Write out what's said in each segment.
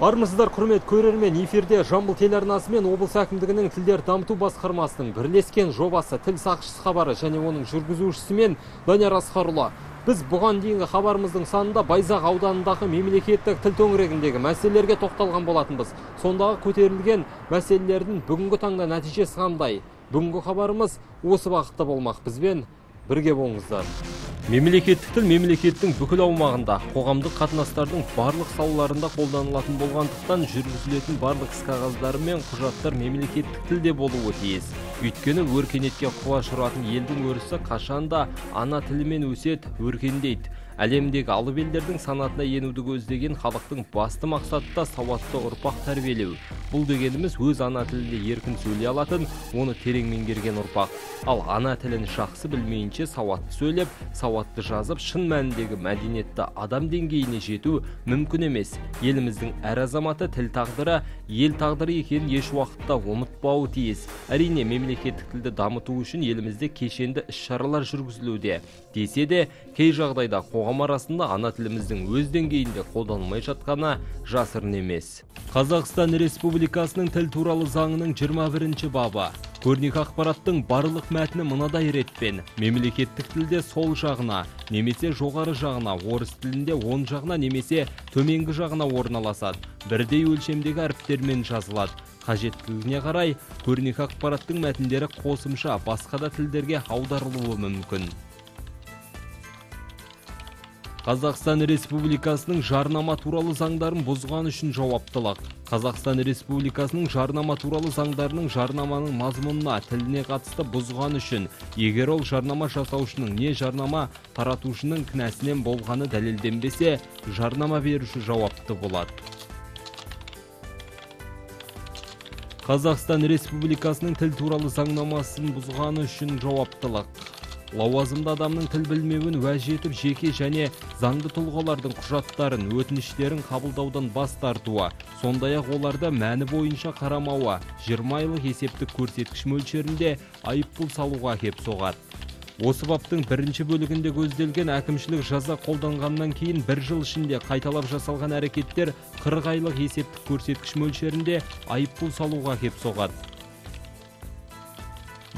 армысыздар құрмет көрермен эфирде жамбыл телеарнасы мен облыс әкімдігінің тілдер дамыту басқармасының бірлескен жобасы тіл сақшысы хабары және оның жүргізушісімен данияр асқарұлы. Біз бұған дейінгі хабарымыздың санында байзақ ауданындағы мемлекеттік тіл төңірегіндегі мәселелерге тоқталған болатынбыз. Сондағы көтерілген мәселелердің бүгінгі таңда нәтижесі қандай? Бүгінгі хабарымыз осы бағытта болмақ. Бізбен бірге болыңыздар. Мемлекеттік тіл мемлекеттің бүкіл аумағында қоғамдық қатынастардың барлық салаларында қолданылатын болғандықтан жүргізілетін барлық іс қағаздары мен құжаттар мемлекеттік тілде болуы тиіс. Өйткені өркениетке құлаш ұратын елдің өрісі қашанда ана тілімен өседі өркендейді. Әлемдегі алып елдердің санатына енуді көздеген халықтың басты мақсаты да сауатты ұрпақ тәрбиелеу. Бұл дегеніміз өз ана тілінде еркін сөйлей алатын оны терең меңгерген ұрпақ. Ал ана тілін жақсы білмейінше сауатты сөйлеп сауатты жазып шын мәніндегі мәдениетті адам деңгейіне жету мүмкін емес. Еліміздің әр азаматы тіл тағдыры ел тағдыры екенін еш уақытта ұмытпауы тиіс. Әрине мемлекеттік тілді дамыту үшін елімізде кешенді іс шаралар жүргізілуде. Десе де кей жағдайда қоғам арасында ана тіліміздің өз деңгейінде қолданылмай жатқаны жасырын емес. Қазақстан республикасының тіл туралы заңының 21 бабы. Көрнекі ақпараттың барлық мәтіні мынадай ретпен. Мемлекеттік тілде сол жағына немесе жоғары жағына орыс тілінде оң жағына немесе төменгі жағына орналасады. Бірдей өлшемдегі әріптермен жазылады. Қажеттілігіне қарай көрнекі ақпараттың мәтіндері қосымша басқа да тілдерге аударылуы мүмкін. Қазақстан Республикасының жарнама туралы заңдарын бұзған үшін жауаптылық. Қазақстан Республикасының жарнама туралы заңдарының жарнаманың мазмұнына, тіліне қатысты бұзған үшін, егер ол жарнама жасаушының не жарнама таратушының кінәсінен болғаны дәлелденбесе, жарнама беруші жауапты болады. Қазақстан Республикасының тіл туралы заңнамасын бұзғаны үшін жауаптылық лауазымды адамның тіл білмеуін уәж етіп жеке және заңды тұлғалардың құжаттарын өтініштерін қабылдаудан бас тартуы сондай ақ оларды мәні бойынша қарамауы 20 айлық есептік көрсеткіш мөлшерінде айыппұл салуға әкеп соғады. Осы баптың бірінші бөлігінде көзделген әкімшілік жаза қолданғаннан кейін бір жыл ішінде қайталап жасалған әрекеттер 40 айлық есептік көрсеткіш мөлшерінде айыппұл салуға әкеп соғады.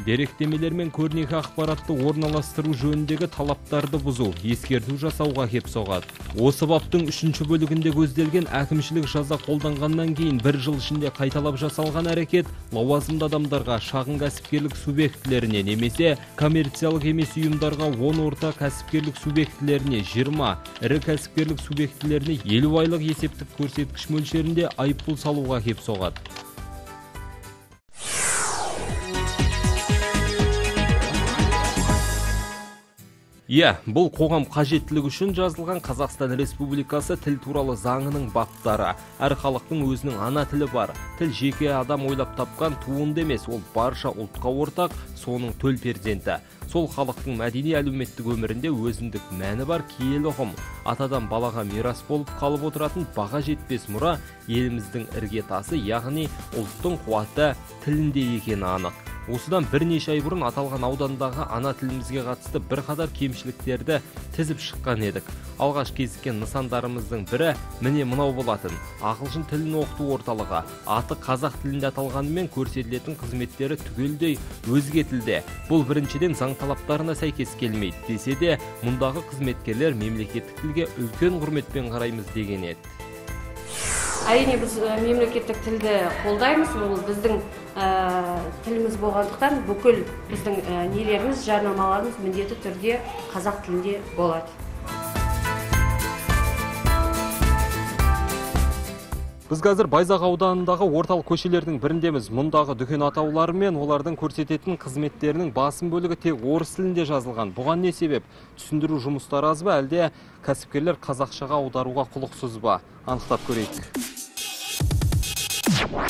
Деректемелер мен көрнекі ақпаратты орналастыру жөніндегі талаптарды бұзу ескерту жасауға кеп соғады. Осы баптың үшінші бөлігінде көзделген әкімшілік жаза қолданғаннан кейін бір жыл ішінде қайталап жасалған әрекет лауазымды адамдарға шағын кәсіпкерлік субъектілеріне немесе коммерциялық емес ұйымдарға он орта кәсіпкерлік субъектілеріне 20 ірі кәсіпкерлік субъектілеріне елу айлық есептік көрсеткіш мөлшерінде айыппұл салуға кеп соғады. Иә бұл қоғам қажеттілігі үшін жазылған қазақстан республикасы тіл туралы заңының баптары. Әр халықтың өзінің ана тілі бар. Тіл жеке адам ойлап тапқан туынды емес ол барша ұлтқа ортақ соның төл перзенті. Сол халықтың мәдени әлеуметтік өмірінде өзіндік мәні бар киелі ұғым. Атадан балаға мирас болып қалып отыратын баға жетпес мұра еліміздің іргетасы яғни ұлттың қуаты тілінде екені анық. Осыдан бірнеше ай бұрын аталған аудандағы ана тілімізге қатысты бірқатар кемшіліктерді тізіп шыққан едік. Алғаш кезіккен нысандарымыздың бірі міне мынау болатын ағылшын тілін оқыту орталығы аты қазақ тілінде аталғанымен көрсетілетін қызметтері түгелдей өзге тілде. Бұл біріншіден заң талаптарына сәйкес келмейді десе де мұндағы қызметкерлер мемлекеттік тілге үлкен құрметпен қараймыз деген еді. Әрине біз мемлекеттік тілді қолдаймыз. Ол біздің тіліміз болғандықтан бүкіл біздің нелеріміз жарнамаларымыз міндетті түрде қазақ тілінде болады. Біз қазір байзақ ауданындағы орталық көшелердің біріндеміз. Мұндағы дүкен атаулары мен олардың көрсететін қызметтерінің басым бөлігі тек орыс тілінде жазылған. Бұған не себеп? Түсіндіру жұмыстары аз ба? Әлде кәсіпкерлер қазақшаға аударуға құлықсыз ба? Анықтап көрейік. Wow.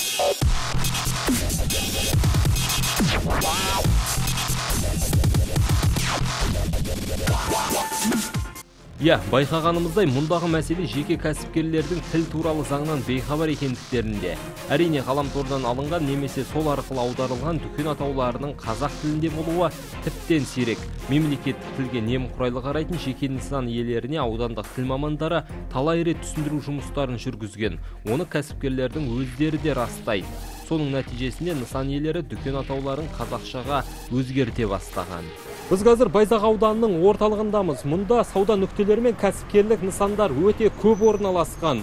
Иә байқағанымыздай мұндағы мәселе жеке кәсіпкерлердің тіл туралы заңнан бейхабар екендіктерінде әрине ғаламтордан алынған немесе сол арқылы аударылған дүкен атауларының қазақ тілінде болуы тіптен сирек. Мемлекеттік тілге немқұрайлы қарайтын жеке нысан иелеріне аудандық тіл мамандары талай рет түсіндіру жұмыстарын жүргізген. Оны кәсіпкерлердің өздері де растайды. Соның нәтижесінде нысан иелері дүкен атауларын қазақшаға өзгерте бастаған. Біз қазір байзақ ауданының орталығындамыз. Мұнда сауда нүктелері мен кәсіпкерлік нысандар өте көп орналасқан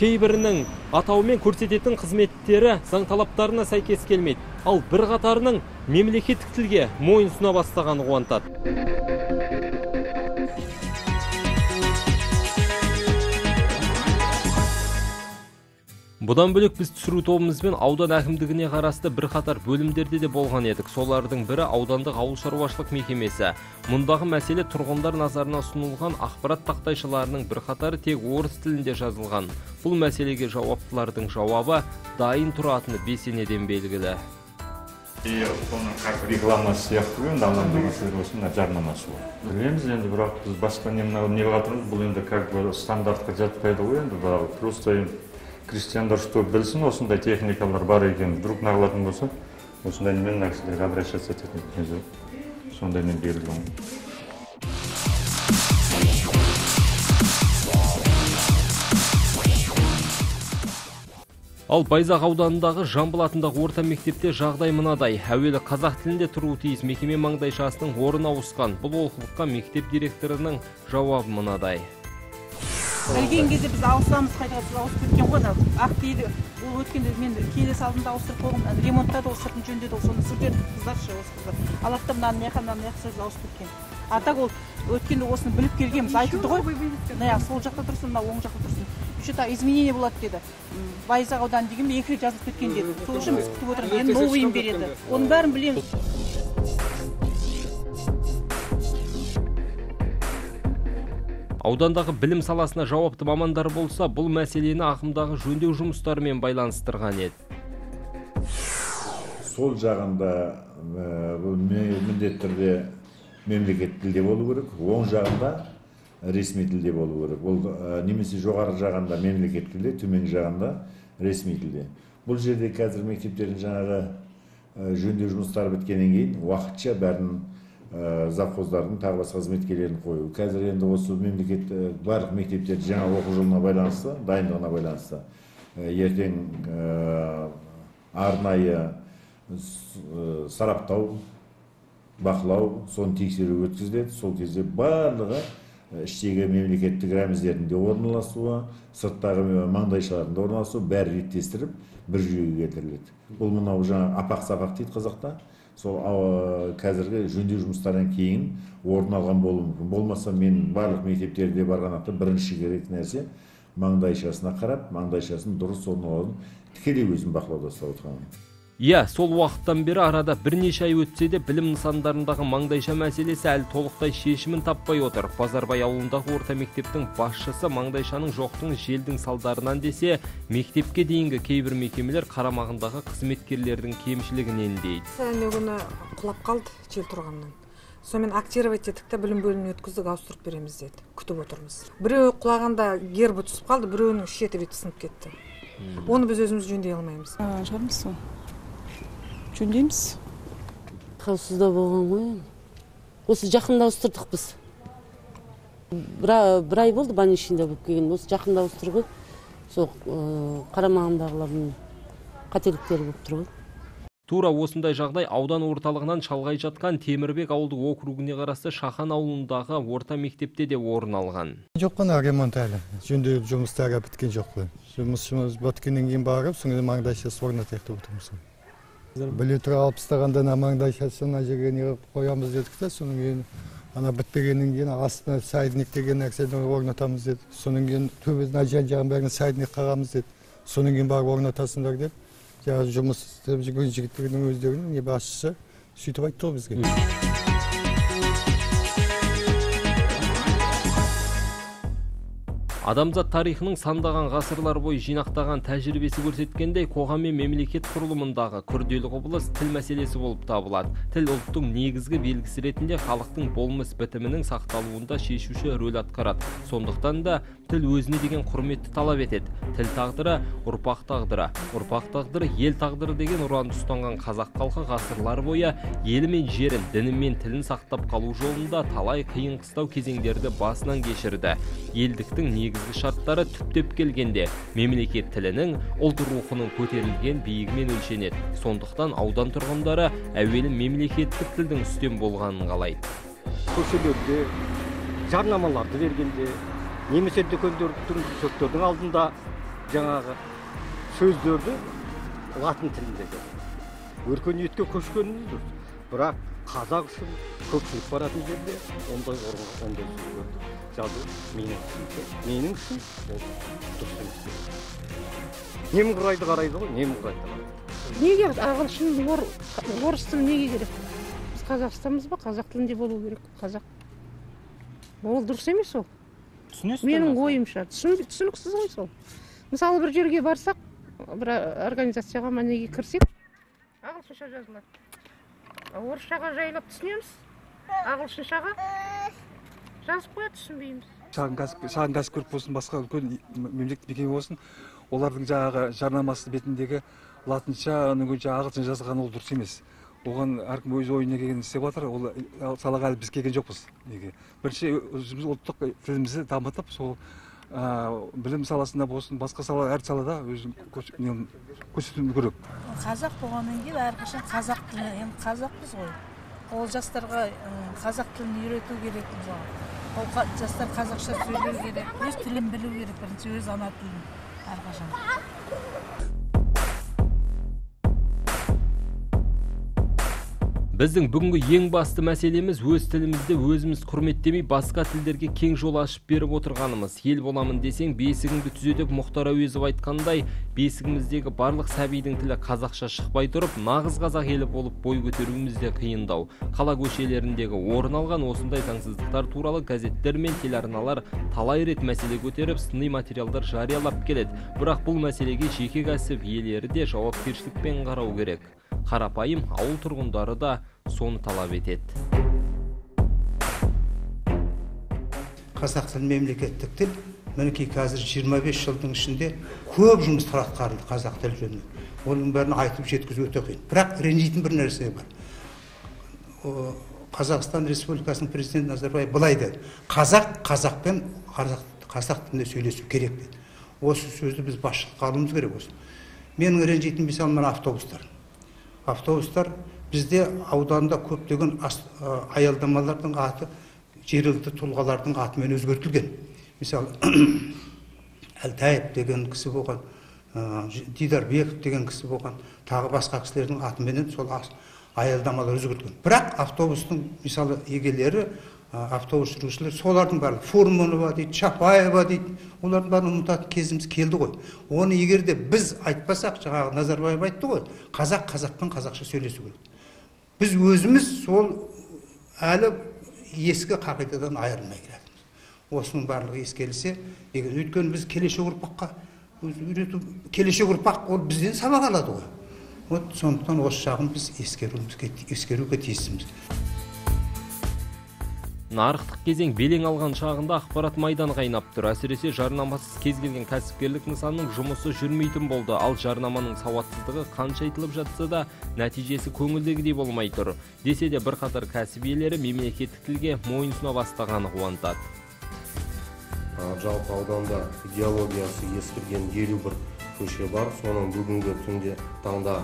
кейбірінің атауымен көрсететін қызметтері заң талаптарына сәйкес келмейді. Ал бірқатарының мемлекеттік тілге мойынсұна бастағаны қуантады. Бұдан бөлек біз түсіру тобымызбен аудан әкімдігіне қарасты бірқатар бөлімдерде де болған едік. Солардың бірі аудандық ауыл шаруашылық мекемесі. Мұндағы мәселе тұрғындар назарына ұсынылған ақпарат тақтайшаларының бірқатары тек орыс тілінде жазылған. Бұл мәселеге жауаптылардың жауабы дайын тұратыны бесенеден белгілі. И соның рекламасы сияқты ғой енді алаң деген мына жарнамасы ғой. Білеміз енді бірақ біз басқа не мынау не қылатырмыз бұл енді как бы стандартқа жатпайды ғой енді просто енді крестьяндар что білсін осындай техникалар бар екенін вдруг нағылатын болса осындай немен мына кісілерге обращаться ететін сондаймен берілген ал байзақ ауданындағы жамбыл атындағы орта мектепте жағдай мынадай. Әуелі қазақ тілінде тұруы тиіс мекеме маңдайшасының орны ауысқан. Бұл олқылыққа мектеп директорының жауабы мынадай. Келген кезде біз ауысамыз қайта біз ауысып кеткен ғой анау ақ дейді ол өткенде мен келе салдым да ауыстырып қойғанмын ана ремонттады ғой сыртын жөндеді ғой соны сіздер қыздаршы осы қыздар. Алады да мынаны мына жаққа мынаны мына жаққа ауысып кеткен. А так ол өткенде осыны біліп келгенбіз айтылды ғой. мына сол жақта тұрсын мына оң жақта тұрсын. Еще так изменение болады деді. Байзақ ауданы деген екі рет жазылып кеткен деді. Сол үшін біз күтіп отырмыз. Енді новыйын береді. оның бәрін білеміз. Аудандағы білім саласына жауапты мамандар болса бұл мәселені ағымдағы жөндеу жұмыстарымен байланыстырған еді. Сол жағында бұл міндетті түрде мемлекеттік тілде болу керек оң жағында ресми тілде болу керек. Ол немесе жоғары жағында мемлекеттік тілде төменгі жағында ресми тілде. Бұл жерде қазір мектептердің жаңағы жөндеу жұмыстары біткеннен кейін уақытша бәрін завхоздардың тағы басқа қызметкерлерін қою. Қазір енді осы мемлекет барлық мектептерді жаңа оқу жылына байланысты дайындығына байланысты. Ертең арнайы сараптау бақылау соны тексеру өткізіледі. Сол кезде барлығы іштегі мемлекеттік рәміздердің де орналасуы сырттағы маңдайшалардың да орналасуы бәрі реттестіріп бір жүйеге келтіріледі. Бұл мынау жаңағы апақ сапақ дейді қазақта. Сол қазіргі жөндеу жұмыстарынан кейін орын алған болуы мүмкін. Болмаса мен барлық мектептерге барғанда бірінші керек нәрсе маңдайшасына қарап маңдайшасын дұрыс орналауын тікелей өзім бақылауда ұстап отырғанмын иә сол уақыттан бері арада бірнеше ай өтсе де білім нысандарындағы маңдайша мәселесі әлі толықтай шешімін таппай отыр. Базарбай ауылындағы орта мектептің басшысы маңдайшаның жоқтың желдің салдарынан десе мектепке дейінгі кейбір мекемелер қарамағындағы қызметкерлердің кемшілігінен дейді әне күні құлап қалды жел тұрғаннан. Сонымен актировать еттік та білім бөліміне өткіздік ауыстырып береміз деді күтіп отырмыз. Біреуі құлағанда гербі түсіп қалды біреуінің шеті бүйтіп сынып кетті. Оны біз өзіміз жөндей алмаймыз. Шығармыз сол жөндейміз қаусызда болған ғой осы жақында ауыстырдық біз. Бір ай болды больничныйда болып келген осы жақында ауыстырды ғой. Сол қарамағындағылардың қателіктері болып тұр ғой. Тура осындай жағдай аудан орталығынан шалғай жатқан темірбек ауылдық округіне қарасты шахан ауылындағы орта мектепте де орын алған. Жоқ қана ремонт әлі. Жөндеу жұмыстары біткен жоқ қой. Жұмысымыз біткеннен кейін барып содан кейін маңдайшасы орнатайық деп отырмыз. Біле тұра алып тастағанда ана маңдайшасын ана жерге не қылып қоямыз дедік та содан кейін ана бітпегеннен кейін астына сайдник деген нәрсені орнатамыз деді. Содан кейін төбесін жан жағын бәрін сайдник қағамыз деді. Содан кейін барып орнатасыңдар деп жаңағы жұмыс істеп жүрген жігіттердің өздерінің не басшысы сөйтіп айтты ғой бізге. Адамзат тарихының сандаған ғасырлар бойы жинақтаған тәжірибесі көрсеткендей қоғам мен мемлекет құрылымындағы күрделі құбылыс тіл мәселесі болып табылады. Тіл ұлттың негізгі белгісі ретінде халықтың болмыс бітімінің сақталуында шешуші рөл атқарады. Сондықтан да тіл өзіне деген құрметті талап етеді. Тіл тағдыры ұрпақ тағдыры. Ұрпақ тағдыры ел тағдыры деген ұранды ұстанған қазақ халқы ғасырлар бойы елі мен жерін діні мен тілін сақтап қалу жолында талай қиын қыстау кезеңдерді басынан кешірді. Елдіктің негізгі шарттары түптеп келгенде мемлекет тілінің ұлт рухының көтерілген биігімен өлшенеді. Сондықтан аудан тұрғындары әуелі мемлекеттік тілдің үстем болғанын қалайды. Көшелерде жарнамаларды бергенде немесе дүкендердің дүкендердің алдында жаңағы сөздерді латын тілінде өркениетке көшкеніміз дұрыс. Бірақ қазақ үшін көпшілік баратын жерде ондай орын ондай сөздерді жазу менің үшін менің үшін ол дұрыс емес немқұрайды қарайды ғой немқұрайды қарайды неге ағылшын ор, орыс тілі неге керек біз қазақстанбыз ба қазақ тілінде болу керек қазақ ол дұрыс емес ол түсінесіз менің ойымша түсін- түсініксіз ғой сол мысалы бір жерге барсақ бір организацияға ма неге кірсек ағылшынша жазылады орысшаға жайлап түсінеміз. ағылшыншаға жазып қояды түсінбейміз. Шағын кәсіпкерлік болсын басқа үлкен мемлекеттік мекеме болсын. Олардың жаңағы жарнамасы бетіндегі латынша одан кейін ағылшынша жазылған ол дұрыс емес. Оған әркім өз ойына келгенін істеп жатыр ол салаға әлі біз келген жоқпыз. Неге? Бірінші өзіміз ұлттық тілімізді дамытып сол білім саласында болсын басқа сала әр салада өзін көрсетуіміз керек. Қазақ болғаннан кейін әрқашан қазақ тілі енді қазақпыз ғой. Ол жастарға қазақ тілін үйрету керек мысалы. Ол жастар қазақша сөйлеу керек өз тілін білу керек бірінші өз ана тілін әрқашан. Біздің бүгінгі ең басты мәселеміз өз тілімізді өзіміз құрметтемей басқа тілдерге кең жол ашып беріп отырғанымыз. Ел боламын десең бесігіңді түзе деп мұхтар әуезов айтқандай бесігіміздегі барлық сәбидің тілі қазақша шықпай тұрып нағыз қазақ елі болып бой көтеруіміз де қиындау. Қала көшелеріндегі орын алған осындай заңсыздықтар туралы газеттер мен телеарналар талай рет мәселе көтеріп сыни материалдар жариялап келеді. Бірақ бұл мәселеге жеке кәсіп иелері де жауапкершілікпен қарау керек. Қарапайым ауыл тұрғындары да соны талап етеді. Қазақ тілі мемлекеттік тіл мінекей қазір 25 жылдың ішінде көп жұмыстар атқарылды қазақ тілі жөнінде. Оның бәрін айтып жеткізу өте қиын. Бірақ ренжитін бір нәрсе бар. Қазақстан республикасының президенті назарбаев былай деді. Қазақ қазақпен қазақ, қазақ тілінде сөйлесу керек деді. Осы сөзді біз басшылыққа алуымыз керек осы. Менің ренжитін мысалы мына автобустар. Автобустар бізде ауданда көптеген аялдамалардың аты жергілікті тұлғалардың атымен өзгертілген. Мысалы әлтаев деген кісі болған дидарбеков деген кісі болған тағы басқа кісілердің атыменен сол аялдамалар өзгертілген. Бірақ автобустың мысалы егелері ә, автобус жүргізушілер солардың барлығы. Фурманова дейді чапаева дейді. Олардың бәрін ұмытатын кезіміз келді ғой. Оны егер де біз айтпасақ жаңағы назарбаев айтты ғой қазақ қазақпен қазақша сөйлесу керек. Біз өзіміз сол әлі ескі қағидадан айырылмай келатырмыз. Осының барлығы ескерілсе егер өйткені біз келешек ұрпаққа үйрету келешек ұрпақ ол бізден сабақ алады ғой. Вот сондықтан осы жағын біз ескеруімізге ескеруге тиістіміз нарықтық кезең белең алған шағында ақпарат майдан қайнап тұр. Әсіресе жарнамасыз кез келген кәсіпкерлік нысанның жұмысы жүрмейтін болды. Ал жарнаманың сауатсыздығы қанша айтылып жатса да нәтижесі көңілдегідей болмай тұр. Десе де бірқатар кәсіп иелері мемлекеттік тілге мойынсұна бастағаны қуантады. Жалпы ауданда идеологиясы ескірген елу бір көше бар. Соның бүгінгі түнде таңда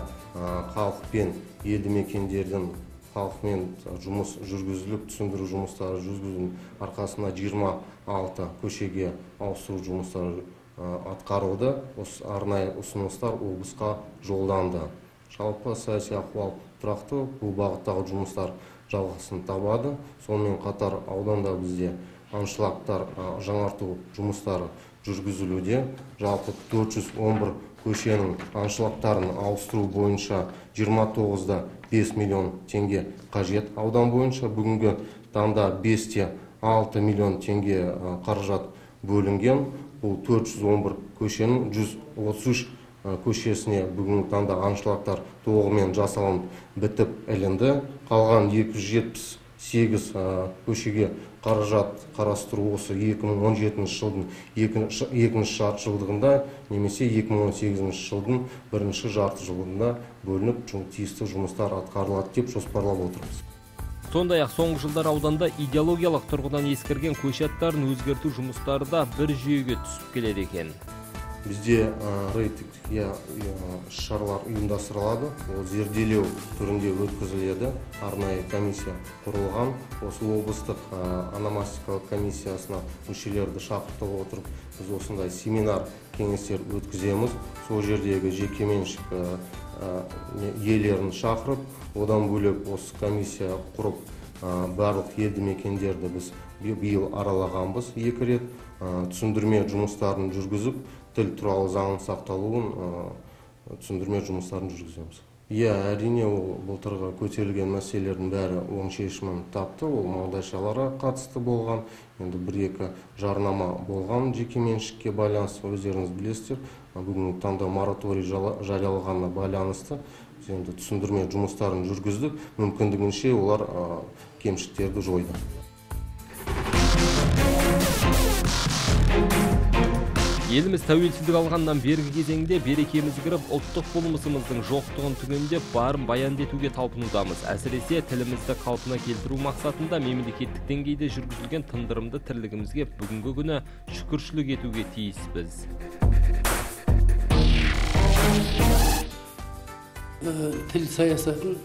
халықпен елді мекендердің халықпен жұмыс жүргізіліп түсіндіру жұмыстары жүргізудің арқасында 26 көшеге ауыстыру жұмыстары атқарылды. Осы арнайы ұсыныстар облысқа жолданды. Жалпы саяси ахуал тұрақты бұл бағыттағы жұмыстар жалғасын табады. Сонымен қатар ауданда бізде аншлагтар жаңарту жұмыстары жүргізілуде. Жалпы 411 көшенің аншлагтарын ауыстыру бойынша 29-да 5 миллион теңге қажет. Аудан бойынша бүгінгі таңда 5-те 6 миллион теңге қаражат бөлінген. Бұл төрт жүз он бір көшенің жүз отыз үш көшесіне бүгінгі таңда аншлагтар толығымен жасалынып бітіп ілінді. Қалған екі жүз жетпіс сегіз көшеге қаражат қарастыру осы екі мың он жетінші жылдың екінші жарты жылдығында немесе екі мың он сегізінші жылдың бірінші жарты жылдығында бөлініп тиісті жұмыстар атқарылады деп жоспарлап отырмыз. Сондай ақ соңғы жылдар ауданда идеологиялық тұрғыдан ескірген көше аттарын өзгерту жұмыстары да бір жүйеге түсіп келеді екен. Бізде рейтинг іс шаралар ұйымдастырылады. Ол зерделеу түрінде өткізіледі. Арнайы комиссия құрылған. Осы облыстық ономастикалық комиссиясына мүшелерді шақыртып отырып біз осындай семинар кеңестер өткіземіз. Сол жердегі жекеменшік иелерін шақырып одан бөлек осы комиссия құрып барлық елді мекендерді біз биыл аралағанбыз екі рет. Түсіндірме жұмыстарын жүргізіп тіл туралы заңның сақталуын түсіндірме жұмыстарын жүргіземіз. Иә әрине ол былтырғы көтерілген мәселелердің бәрі оң шешімін тапты. Ол маңдайшаларға қатысты болған енді бір екі жарнама болған жекеменшікке байланысты өздеріңіз білесіздер. Бүгінгі таңда мораторий жарияланғанына байланысты біз енді түсіндірме жұмыстарын жүргіздік. Мүмкіндігінше олар кемшіліктерді жойды. Еліміз тәуелсіздік алғаннан бергі кезеңде берекеміз кіріп ұлттық болмысымыздың жоқтығын түгендеп барын баянды етуге талпынудамыз. Әсіресе тілімізді қалпына келтіру мақсатында мемлекеттік деңгейде жүргізілген тындырымды тірлігімізге бүгінгі күні шүкіршілік етуге тиіспіз. Тіл саясатын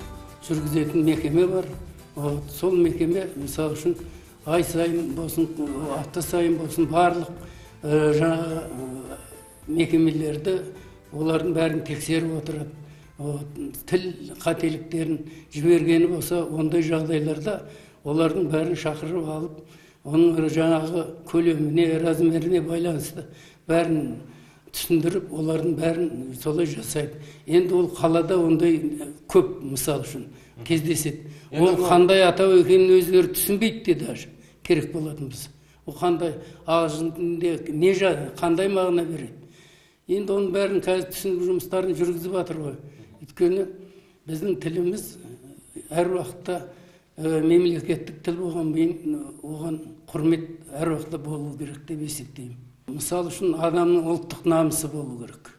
жүргізетін мекеме бар. Сол мекеме мысалы үшін ай сайын болсын апта сайын болсын барлық жаңағы мекемелерді олардың бәрін тексеріп отырады тіл қателіктерін жібергені болса ондай жағдайларда олардың бәрін шақырып алып оның жаңағы көлеміне размеріне байланысты бәрін түсіндіріп олардың бәрін солай жасайды. Енді ол қалада ондай көп мысалы үшін кездеседі. Ол қандай атау екенін өздері түсінбейді де даже. Керек болатын болса. Ол қандай ағылшын тілінде не қандай мағына береді енді оның бәрін қазір түсіндіру жұмыстарын жүргізіп жатыр ғой. Өйткені біздің тіліміз әр уақытта мемлекеттік тіл болғанмен оған құрмет әр уақытта болу керек деп есептеймін. Мысалы үшін адамның ұлттық намысы болу керек.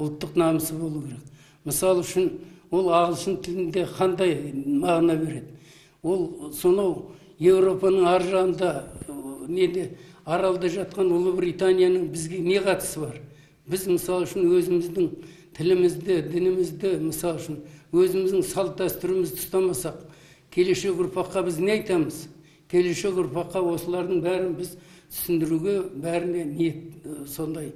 Ұлттық намысы болу керек. Мысалы үшін ол ағылшын тілінде қандай мағына береді. Ол сонау еуропаның ар жағында неде аралда жатқан ұлыбританияның бізге не қатысы бар? Біз мысалы үшін өзіміздің тілімізді дінімізді мысалы үшін өзіміздің салт дәстүрімізді ұстамасақ келешек ұрпаққа біз не айтамыз? Келешек ұрпаққа осылардың бәрін біз түсіндіруге бәріне ниет сондай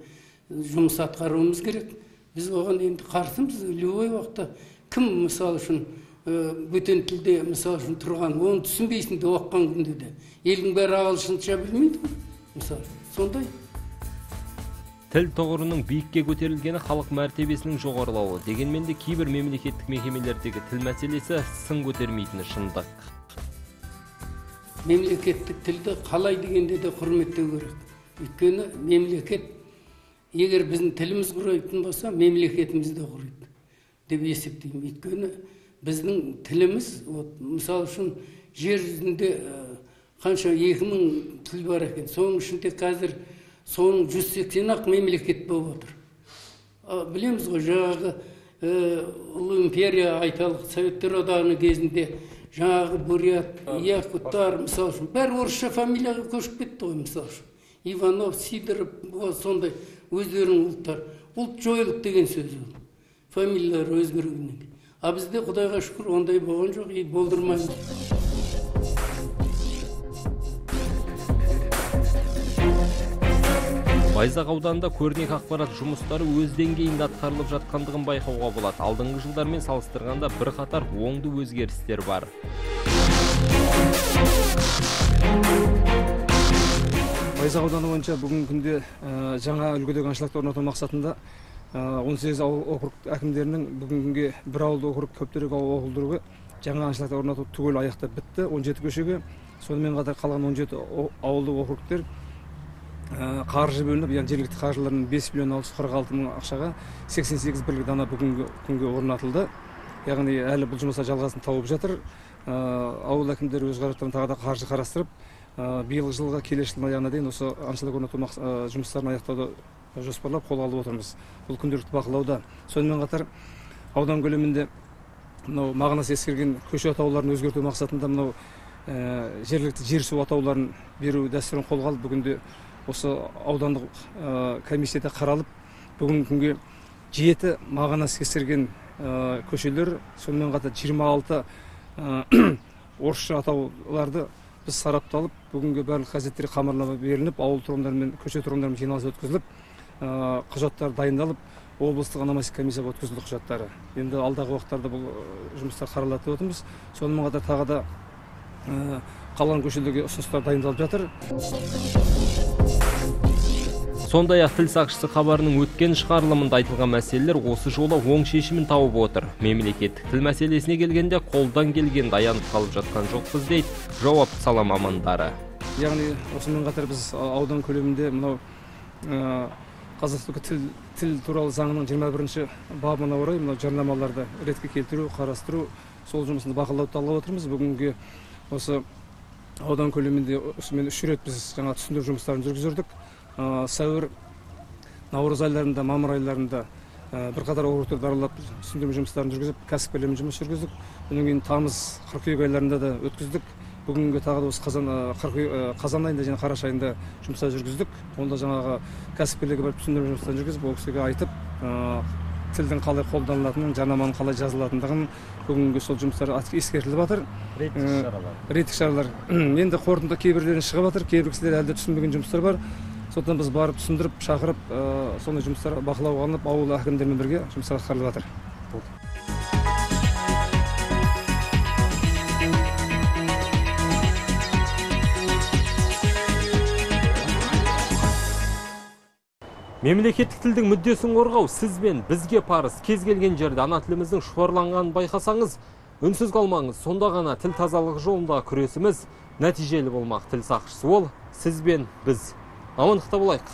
жұмыс атқаруымыз керек. Біз оған енді қарсымыз. Любой уақытта кім мысалы үшін бөтен тілде мысалы үшін тұрған. Оны түсінбейсің де оқыған күнде де. Елдің бәрі ағылшынша білмейді ғой мысалы сондай. Тіл тұғырының биікке көтерілгені халық мәртебесінің жоғарылауы. Дегенмен де кейбір мемлекеттік мекемелердегі тіл мәселесі сын көтермейтіні шындық. Мемлекеттік тілді қалай дегенде де құрметтеу керек. Өйткені мемлекет егер біздің тіліміз құрайтын болса мемлекетіміз де құриды деп есептеймін. Өйткені біздің тіліміз вот мысалы үшін жер жүзінде қанша екі мың тіл бар екен. Соның ішінде қазір соның жүз сексен ақ мемлекет болып отыр. Білеміз ғой жаңағы ұлы империя айталық советтер одағының кезінде жаңағы бурят якуттар мысалы үшін. Бәрі орысша фамилияға көшіп кетті ғой мысалы үшін. Иванов сидоров сондай өздерінің ұлттары ұлт жойылды деген сөз ол. Фамилиялары өзгергеннен кейін а бізде құдайға шүкір ондай болған жоқ и болдырмаймыз байзақ ауданында көрнекі ақпарат жұмыстары өз деңгейінде атқарылып жатқандығын байқауға болады. Алдыңғы жылдармен салыстырғанда бірқатар оңды өзгерістер бар. Байзақ ауданы бойынша бүгінгі күнде жаңа үлгідегі аншлагты орнату мақсатында он сегіз ауыл округ әкімдерінің бүгінгі күнге бір ауылды округ көптерек ауыл округтерге жаңа аншлагтар орнату түгел аяқтап бітті. Он жеті көшеге сонымен қатар қалған он жеті ауылдық округтер қаржы бөлініп яғни жергілікті қаржылармен бес миллион алты жүз қырық алты мың ақшаға сексен сегіз бірлік дана бүгінгі күнге орнатылды. Яғни әлі бұл жұмыстар жалғасын тауып жатыр. Ауыл әкімдері өз қаражаттарынан тағы да қаржы қарастырып биылғы жылға келесі жылдың аяғына дейін осы аңшылық орнату жұмыстарын аяқтауды жоспарлап қолға алып отырмыз. Бұл күнделікті бақылауда. Сонымен қатар аудан көлемінде мынау мағынасы ескерген көше атауларын өзгерту мақсатында мынау жергілікті жер су атауларын беру дәстүрін қолға алып бүгінде осы аудандық комиссияда қаралып бүгінгі күнге жеті мағынасы ескерген көшелер сонымен қатар жиырма алты орысша атауларды біз сарапталып бүгінгі барлық газеттерге хабарлама беріліп ауыл тұрғындарымен көше тұрғындарымен жиналыс өткізіліп құжаттар дайындалып облыстық ономастика комиссияға өткізілді құжаттары. Енді алдағы уақыттарда бұл жұмыстар қаралады деп отырмыз сонымен қатар тағы да қалған көшелерге ұсыныстар дайындалып жатыр. Сондай ақ тіл сақшысы хабарының өткен шығарылымында айтылған мәселелер осы жолы оң шешімін тауып отыр. Мемлекеттік тіл мәселесіне келгенде қолдан келген даянып қалып жатқан жоқпыз дейді жауапты сала мамандары. Яғни осымен қатар біз аудан көлемінде мынау қазақстан тіл тіл туралы заңының жиырма бірінші бабына орай мынау жарнамаларды ретке келтіру қарастыру сол жұмысты бақылауды талқылап отырмыз. Бүгінгі осы аудан көлемінде осымен үш рет біз жаңа түсіндіру жұмыстарын жүргіздік сәуір наурыз айларында мамыр айларында бірқатар округтерді аралап түсіндірме жұмыстарын жүргізіп кәсіпкерлермен жұмыс жүргіздік. Одан кейін тамыз қыркүйек айларында да өткіздік. Бүгінгі тағы да осы қазан қазан айында және қараша айында жұмыстар жүргіздік. Онда жаңағы кәсіпкерлерге барып түсіндірме жұмыстарын жүргізіп ол кісіге айтып тілдің қалай қолданылатынын жарнаманың қалай жазылатындығын бүгінгі сол жұмыстар ескертіліп жатыр. Рейдтік шаралар. рейдтік шаралар. Енді қорытынды кейбіреулері шығып жатыр. Кейбір кісілер әлі де түсінбеген жұмыстар бар. Сондықтан біз барып түсіндіріп шақырып сондай жұмыстар бақылауға алынып ауыл әкімдерімен бірге жұмыстар атқарылып жатыр. Мемлекеттік тілдің мүддесін қорғау сіз бен бізге парыз. Кез келген жерде ана тіліміздің шұбарланғанын байқасаңыз үнсіз қалмаңыз. Сонда ғана тіл тазалығы жолындағы күресіміз нәтижелі болмақ. Тіл сақшысы ол сіз бен біз. Амандықта болайық.